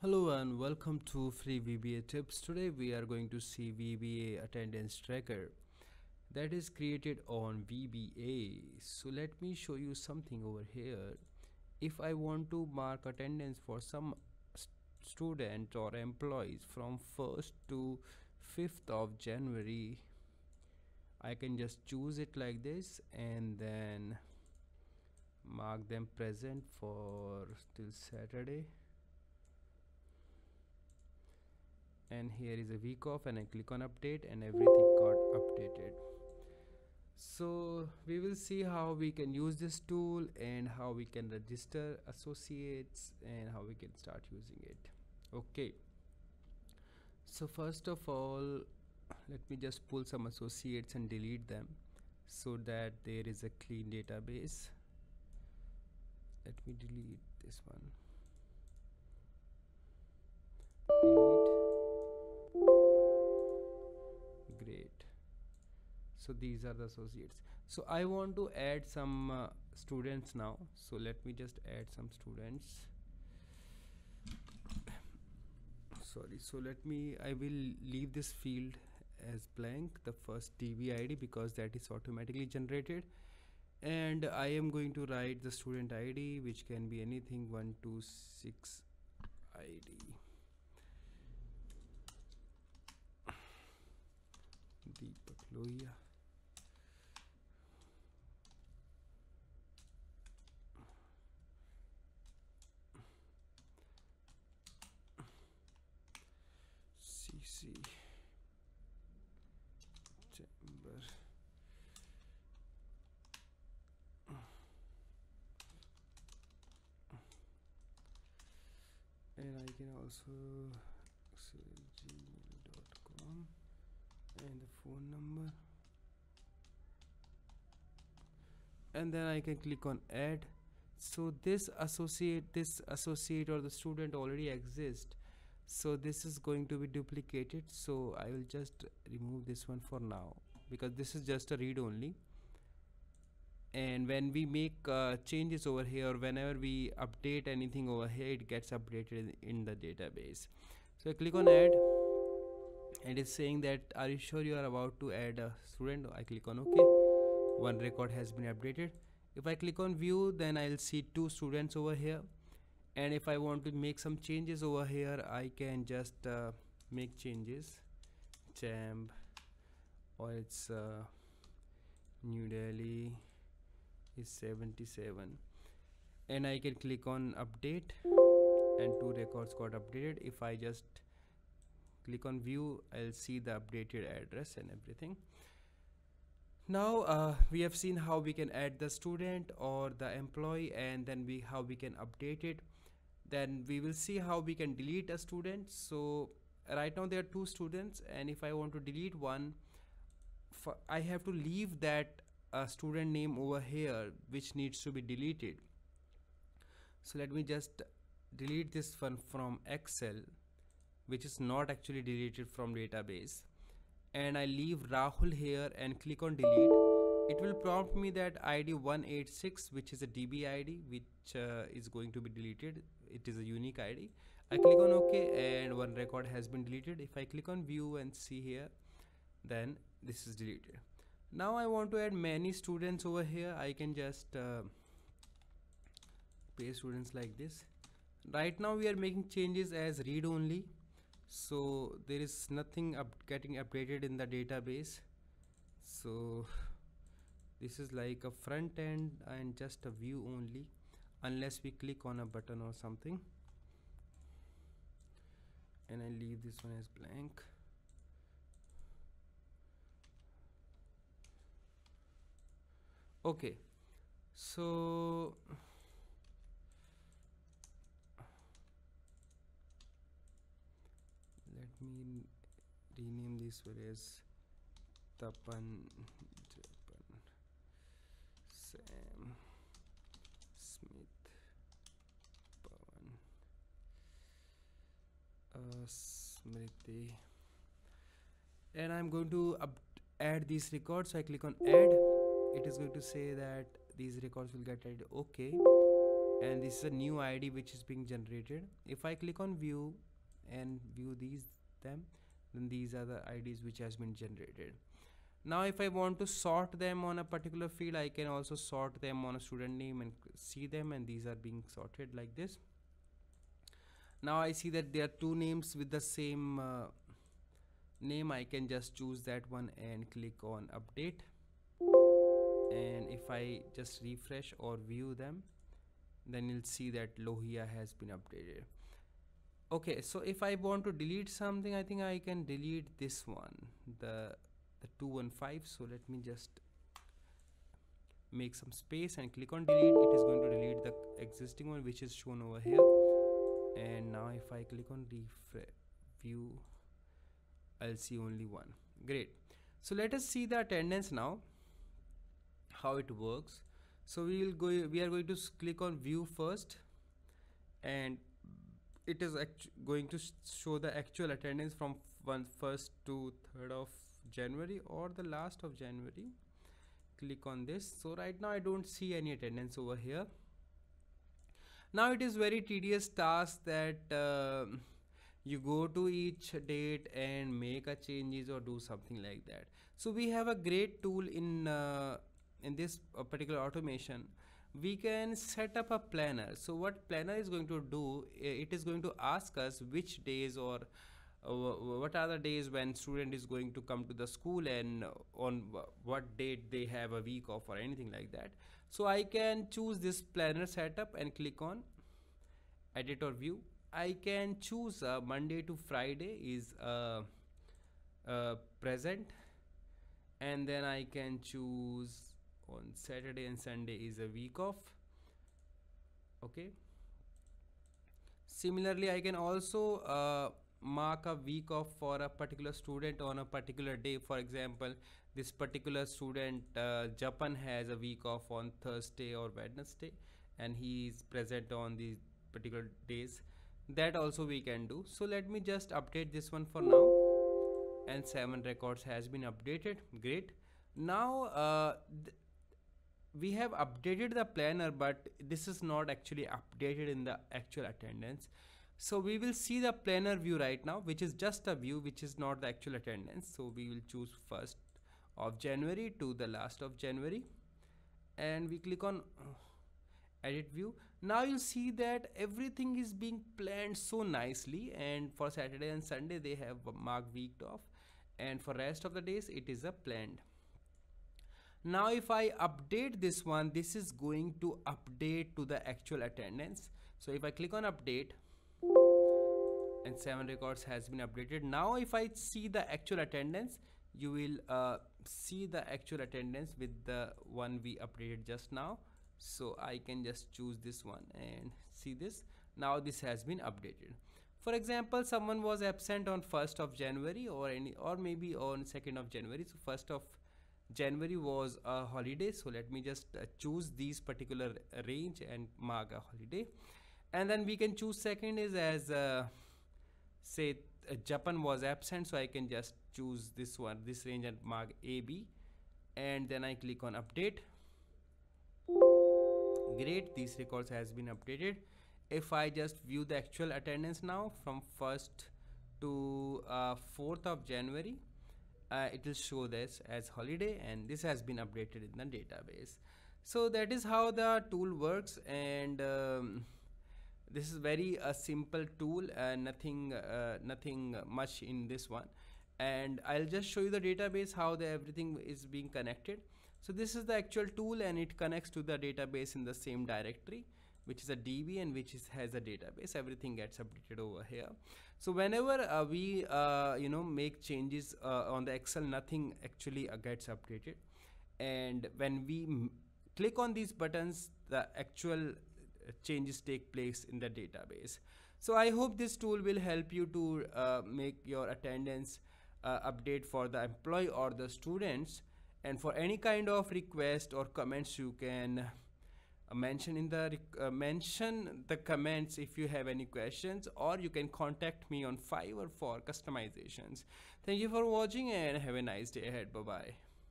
Hello and welcome to free VBA tips. Today we are going to see VBA attendance tracker that is created on VBA. So let me show you something over here. If I want to mark attendance for some st- student or employees from 1st to 5th of January, I can just choose it like this and then mark them present for till Saturday and here is a week off and I click on update and everything got updated. So we will see how we can use this tool and how we can register associates and how we can start using it. Okay. So first of all let me just pull some associates and delete them so that there is a clean database. Let me delete this one so these are the associates. So i want to add some uh, students now. So let me just add some students. Sorry. So let me i will leave this field as blank. The first db id because that is automatically generated. And i am going to write the student id which can be anything 126 id deepak lohia chamber and I can also say gmail.com and the phone number. And then I can click on add. So this associate this associate or the student already exists so this is going to be duplicated. So I will just remove this one for now because this is just a read only. And when we make uh, changes over here or whenever we update anything over here it gets updated in the database. So I click on add. And it's saying that are you sure you are about to add a student? I click on OK one record has been updated. If I click on view then I'll see two students over here and if I want to make some changes over here I can just uh, make changes. Champ or it's uh, New Delhi is 77 and I can click on update and two records got updated. If I just click on view I'll see the updated address and everything. Now uh, we have seen how we can add the student or the employee and then we how we can update it then we will see how we can delete a student. So right now there are two students and if I want to delete one I have to leave that uh, student name over here which needs to be deleted. So let me just delete this one from Excel which is not actually deleted from database. And I leave Rahul here and click on delete it will prompt me that ID 186 which is a DB ID which uh, is going to be deleted. It is a unique ID I click on OK and one record has been deleted. If I click on view and see here then this is deleted. Now I want to add many students over here. I can just uh, students like this. Right now we are making changes as read only. So there is nothing up getting updated in the database. So this is like a front end and just a view only unless we click on a button or something. And I leave this one as blank. Okay so let me rename this one as Tapan Japan Sam Smith Pawan uh, And I'm going to add these records. So I click on add. It is going to say that these records will get added. Okay. And this is a new id which is being generated. If i click on view and view these them then these are the ids which has been generated. Now if i want to sort them on a particular field i can also sort them on a student name and see them. And these are being sorted like this now i see that there are two names with the same uh, name. I can just choose that one and click on update. And if i just refresh or view them then you'll see that lohia has been updated. Okay so if i want to delete something i think i can delete this one the the 215 so let me just make some space and click on delete. It is going to delete the existing one which is shown over here and now if I click on view I'll see only one. Great. So let us see the attendance now how it works. So we will go we are going to click on view first. And it is going to show the actual attendance from one first to third of January or the last of January. Click on this. So right now I don't see any attendance over here now it is very tedious task that uh, you go to each date and make a changes or do something like that. So we have a great tool in uh, in this uh, particular automation. We can set up a planner. So what planner is going to do it is going to ask us which days or uh, what are the days when student is going to come to the school and on what date they have a week off or anything like that so I can choose this planner setup and click on editor view. I can choose uh, Monday to Friday is uh, uh, present. And then I can choose on Saturday and Sunday is a week off. Okay. Similarly I can also uh, mark a week off for a particular student on a particular day. For example this particular student uh, Japan has a week off on Thursday or Wednesday and he is present on these particular days. That also we can do. So let me just update this one for now. And 7 records has been updated. Great. Now uh, we have updated the planner but this is not actually updated in the actual attendance so we will see the planner view right now which is just a view which is not the actual attendance. So we will choose first of January to the last of January. And we click on uh, edit view. Now you see that everything is being planned so nicely. And for Saturday and Sunday they have marked week off. And for rest of the days it is a planned. Now if I update this one this is going to update to the actual attendance. So if I click on update and 7 records has been updated. Now if I see the actual attendance you will uh, see the actual attendance with the one we updated just now. So I can just choose this one and see this. Now this has been updated. For example someone was absent on 1st of January or any or maybe on 2nd of January. So 1st of January was a holiday. So let me just uh, choose these particular range and mark a holiday and then we can choose second is as uh, say uh, Japan was absent so I can just choose this one this range and mark AB and then I click on update. Great these records has been updated. If I just view the actual attendance now from 1st to uh, 4th of January uh, it will show this as holiday and this has been updated in the database. So that is how the tool works and um, this is very a simple tool and nothing uh, nothing much in this one. And I'll just show you the database how the everything is being connected. So this is the actual tool and it connects to the database in the same directory which is a DB and which is, has a database. Everything gets updated over here. So whenever uh, we uh, you know make changes uh, on the Excel nothing actually uh, gets updated. And when we click on these buttons the actual changes take place in the database. So I hope this tool will help you to uh, make your attendance uh, update for the employee or the students and for any kind of request or comments you can uh, mention in the uh, mention the comments if you have any questions or you can contact me on Fiverr for customizations. Thank you for watching and have a nice day ahead. Bye bye.